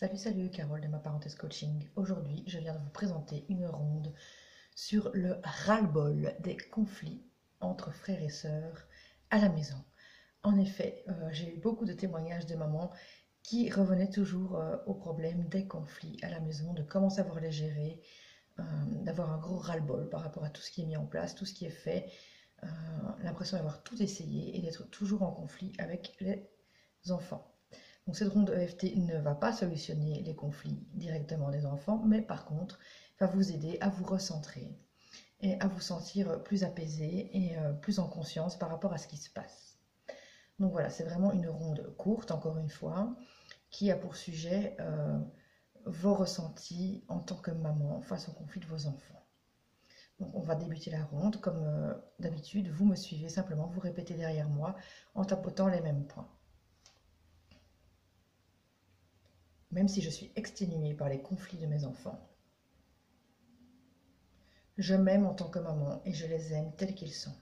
Salut, salut, Carole de ma parenthèse coaching. Aujourd'hui, je viens de vous présenter une ronde sur le ras-le-bol des conflits entre frères et sœurs à la maison. En effet, euh, j'ai eu beaucoup de témoignages de mamans qui revenaient toujours euh, au problème des conflits à la maison, de comment savoir les gérer, euh, d'avoir un gros ras-le-bol par rapport à tout ce qui est mis en place, tout ce qui est fait, l'impression d'avoir tout essayé et d'être toujours en conflit avec les enfants. Donc cette ronde EFT ne va pas solutionner les conflits directement des enfants, mais par contre va vous aider à vous recentrer et à vous sentir plus apaisé et euh, plus en conscience par rapport à ce qui se passe. Donc voilà, c'est vraiment une ronde courte, encore une fois, qui a pour sujet euh, vos ressentis en tant que maman face au conflit de vos enfants. Donc on va débuter la ronde. Comme euh, d'habitude, vous me suivez simplement, vous répétez derrière moi en tapotant les mêmes points. Même si je suis exténuée par les conflits de mes enfants. Je m'aime en tant que maman et je les aime tels qu'ils sont.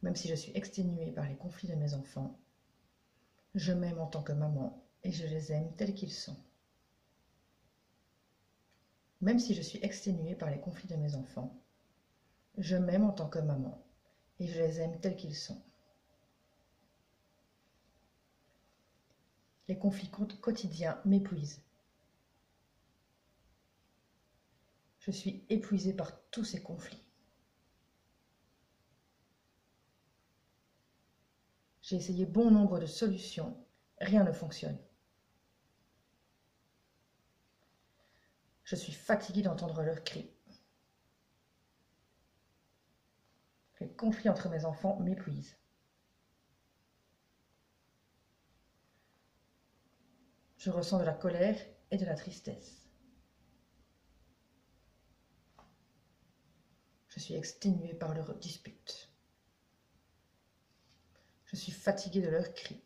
Même si je suis exténuée par les conflits de mes enfants, je m'aime en tant que maman et je les aime tels qu'ils sont. Même si je suis exténuée par les conflits de mes enfants, je m'aime en tant que maman et je les aime tels qu'ils sont. Les conflits quotidiens m'épuisent. Je suis épuisée par tous ces conflits. J'ai essayé bon nombre de solutions, rien ne fonctionne. Je suis fatiguée d'entendre leurs cris. Les conflits entre mes enfants m'épuisent. Je ressens de la colère et de la tristesse. Je suis exténuée par leurs disputes. Je suis fatiguée de leurs cris.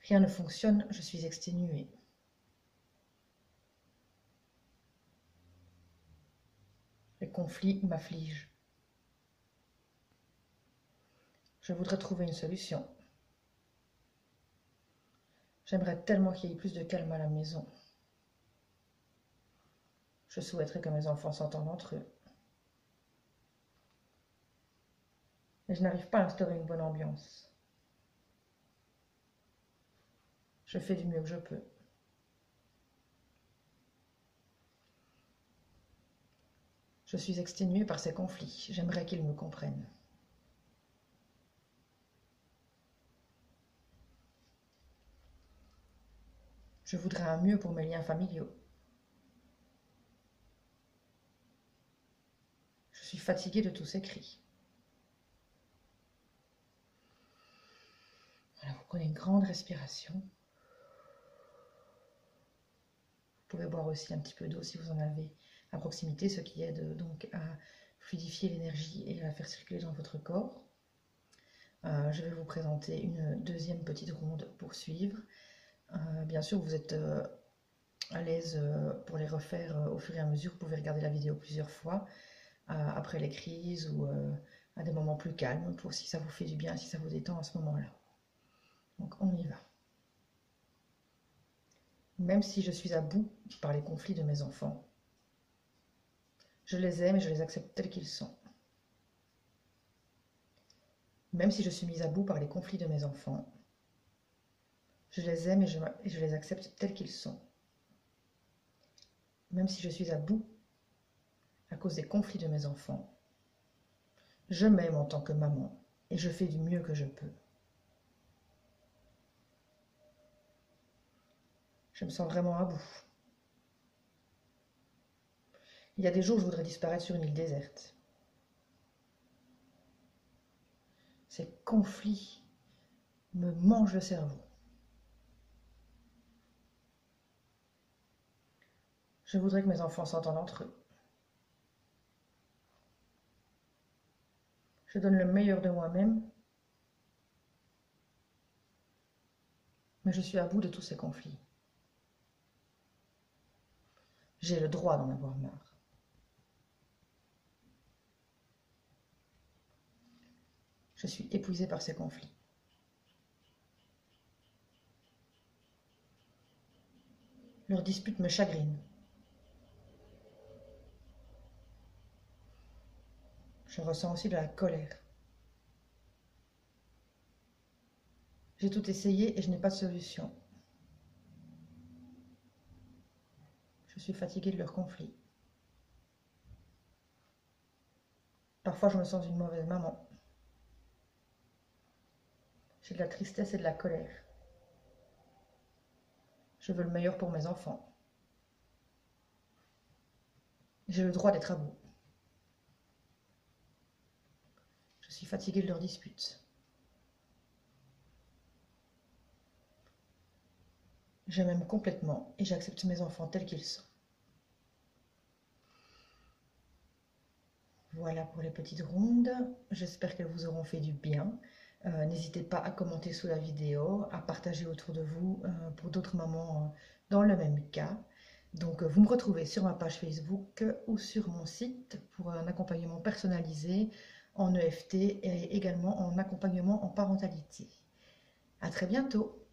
Rien ne fonctionne, je suis exténuée. Les conflits m'affligent. Je voudrais trouver une solution. J'aimerais tellement qu'il y ait plus de calme à la maison. Je souhaiterais que mes enfants s'entendent entre eux. Mais je n'arrive pas à instaurer une bonne ambiance. Je fais du mieux que je peux. Je suis exténuée par ces conflits. J'aimerais qu'ils me comprennent. Je voudrais un mieux pour mes liens familiaux. Je suis fatiguée de tous ces cris. Voilà, vous prenez une grande respiration. Vous pouvez boire aussi un petit peu d'eau si vous en avez à proximité, ce qui aide donc à fluidifier l'énergie et à la faire circuler dans votre corps. Euh, je vais vous présenter une deuxième petite ronde pour suivre. Euh, bien sûr, vous êtes euh, à l'aise euh, pour les refaire au fur et à mesure. Vous pouvez regarder la vidéo plusieurs fois après les crises ou à des moments plus calmes pour si ça vous fait du bien, si ça vous détend à ce moment-là. Donc on y va. Même si je suis à bout par les conflits de mes enfants, je les aime et je les accepte tels qu'ils sont. Même si je suis mise à bout par les conflits de mes enfants, je les aime et je, les accepte tels qu'ils sont. Même si je suis à bout à cause des conflits de mes enfants, je m'aime en tant que maman et je fais du mieux que je peux. Je me sens vraiment à bout. Il y a des jours où je voudrais disparaître sur une île déserte. Ces conflits me mangent le cerveau. Je voudrais que mes enfants s'entendent entre eux. Je donne le meilleur de moi-même, mais je suis à bout de tous ces conflits. J'ai le droit d'en avoir marre. Je suis épuisée par ces conflits. Leur dispute me chagrine. Je ressens aussi de la colère. J'ai tout essayé et je n'ai pas de solution. Je suis fatiguée de leur conflit. Parfois, je me sens une mauvaise maman. J'ai de la tristesse et de la colère. Je veux le meilleur pour mes enfants. J'ai le droit d'être à. Je suis fatiguée de leurs disputes. Je m'aime complètement et j'accepte mes enfants tels qu'ils sont. Voilà pour les petites rondes. J'espère qu'elles vous auront fait du bien. Euh, n'hésitez pas à commenter sous la vidéo, à partager autour de vous euh, pour d'autres mamans euh, dans le même cas. Donc vous me retrouvez sur ma page Facebook ou sur mon site pour un accompagnement personnalisé en EFT et également en accompagnement en parentalité. À très bientôt